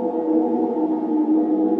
うん。